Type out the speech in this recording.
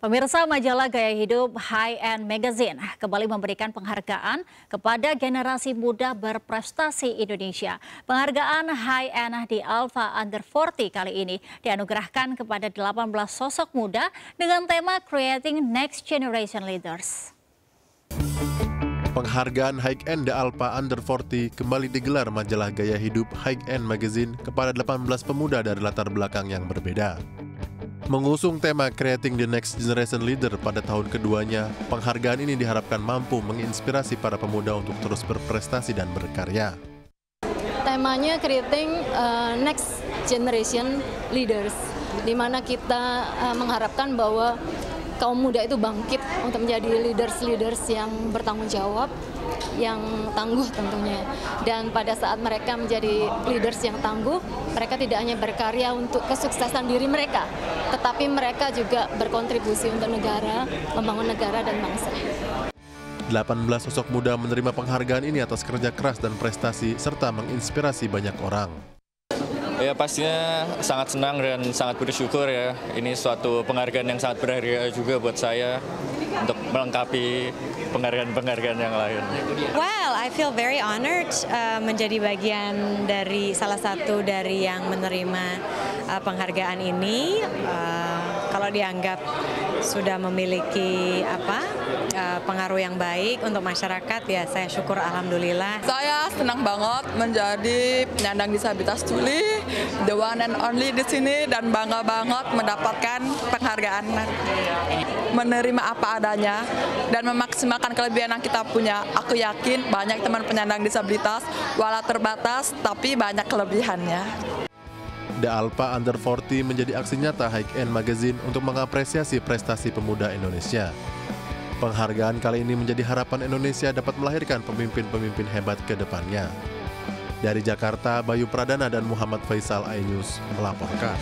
Pemirsa majalah Gaya Hidup High End Magazine kembali memberikan penghargaan kepada generasi muda berprestasi Indonesia. Penghargaan High End di Alpha Under 40 kali ini dianugerahkan kepada 18 sosok muda dengan tema Creating Next Generation Leaders. Penghargaan High End The Alpha Under 40 kembali digelar majalah Gaya Hidup High End Magazine kepada 18 pemuda dari latar belakang yang berbeda. Mengusung tema Creating the Next Generation Leader pada tahun keduanya, penghargaan ini diharapkan mampu menginspirasi para pemuda untuk terus berprestasi dan berkarya. Temanya Creating uh, Next Generation Leaders, di mana kita uh, mengharapkan bahwa kaum muda itu bangkit untuk menjadi leaders-leaders yang bertanggung jawab, yang tangguh tentunya. Dan pada saat mereka menjadi leaders yang tangguh, mereka tidak hanya berkarya untuk kesuksesan diri mereka, tetapi mereka juga berkontribusi untuk negara, membangun negara dan bangsa. 18 sosok muda menerima penghargaan ini atas kerja keras dan prestasi serta menginspirasi banyak orang. Ya pastinya sangat senang dan sangat bersyukur ya. Ini suatu penghargaan yang sangat berharga juga buat saya untuk melengkapi penghargaan-penghargaan yang lain. Well, I feel very honored uh, menjadi bagian dari salah satu dari yang menerima uh, penghargaan ini. Uh, kalau dianggap sudah memiliki apa uh, pengaruh yang baik untuk masyarakat ya saya syukur alhamdulillah. Saya senang banget menjadi penyandang disabilitas tuli, the one and only di sini dan bangga banget mendapatkan penghargaan menerima apa adanya dan memaksimalkan kelebihan yang kita punya. Aku yakin banyak teman penyandang disabilitas walau terbatas tapi banyak kelebihannya. The Alpha Under 40 menjadi aksi nyata High End Magazine untuk mengapresiasi prestasi pemuda Indonesia. Penghargaan kali ini menjadi harapan Indonesia dapat melahirkan pemimpin-pemimpin hebat ke depannya. Dari Jakarta, Bayu Pradana dan Muhammad Faisal Ainus melaporkan.